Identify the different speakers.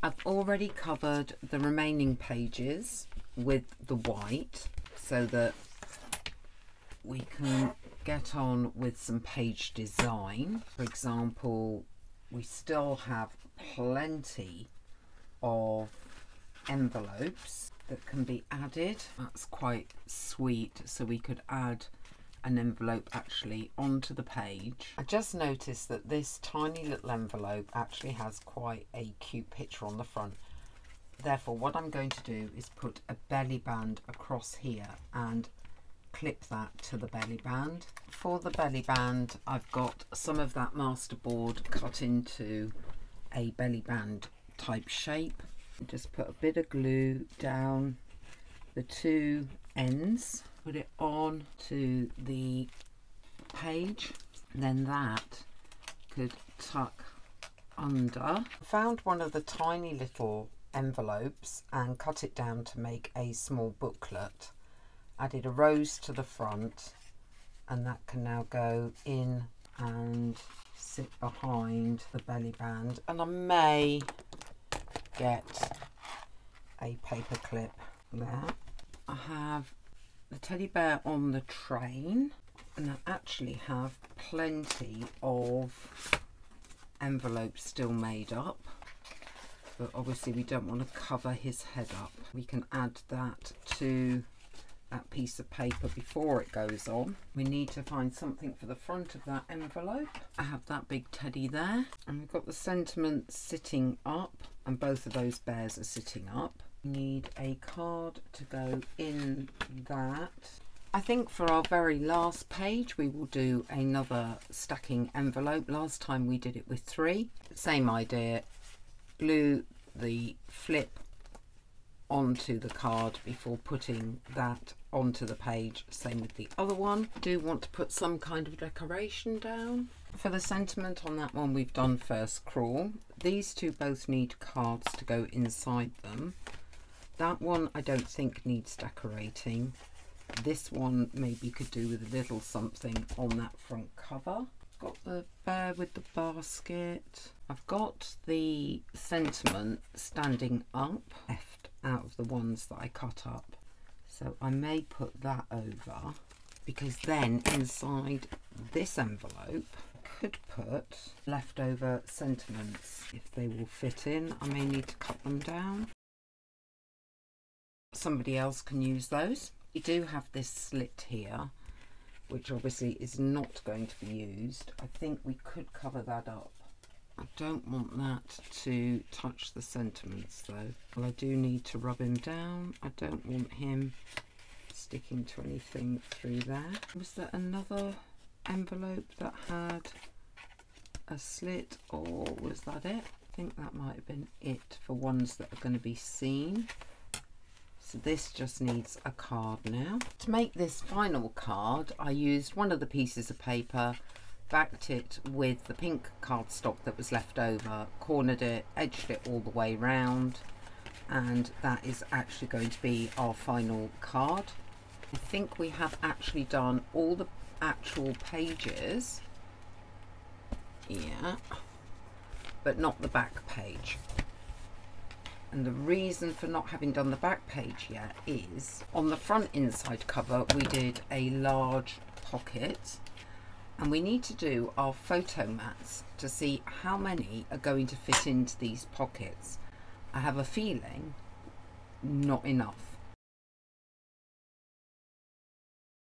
Speaker 1: I've already covered the remaining pages with the white so that we can get on with some page design. For example, we still have plenty of envelopes that can be added. That's quite sweet. So we could add an envelope actually onto the page. I just noticed that this tiny little envelope actually has quite a cute picture on the front. Therefore, what I'm going to do is put a belly band across here and clip that to the belly band. For the belly band, I've got some of that masterboard cut into a belly band type shape. Just put a bit of glue down the two ends, put it on to the page, then that could tuck under. Found one of the tiny little envelopes and cut it down to make a small booklet added a rose to the front and that can now go in and sit behind the belly band and I may get a paper clip there. I have the teddy bear on the train and I actually have plenty of envelopes still made up but obviously we don't want to cover his head up. We can add that to that piece of paper before it goes on. We need to find something for the front of that envelope. I have that big teddy there and we've got the sentiment sitting up and both of those bears are sitting up. Need a card to go in that. I think for our very last page we will do another stacking envelope. Last time we did it with three. Same idea, glue the flip onto the card before putting that onto the page same with the other one do want to put some kind of decoration down for the sentiment on that one we've done first crawl these two both need cards to go inside them that one I don't think needs decorating this one maybe could do with a little something on that front cover got the bear with the basket I've got the sentiment standing up left out of the ones that I cut up so I may put that over because then inside this envelope could put leftover sentiments. If they will fit in, I may need to cut them down. Somebody else can use those. You do have this slit here, which obviously is not going to be used. I think we could cover that up I don't want that to touch the sentiments though. Well, I do need to rub him down. I don't want him sticking to anything through there. Was there another envelope that had a slit or was that it? I think that might have been it for ones that are going to be seen. So this just needs a card now. To make this final card, I used one of the pieces of paper backed it with the pink cardstock that was left over, cornered it, edged it all the way round, and that is actually going to be our final card. I think we have actually done all the actual pages, yeah, but not the back page. And the reason for not having done the back page yet is on the front inside cover we did a large pocket and we need to do our photo mats to see how many are going to fit into these pockets. I have a feeling not enough.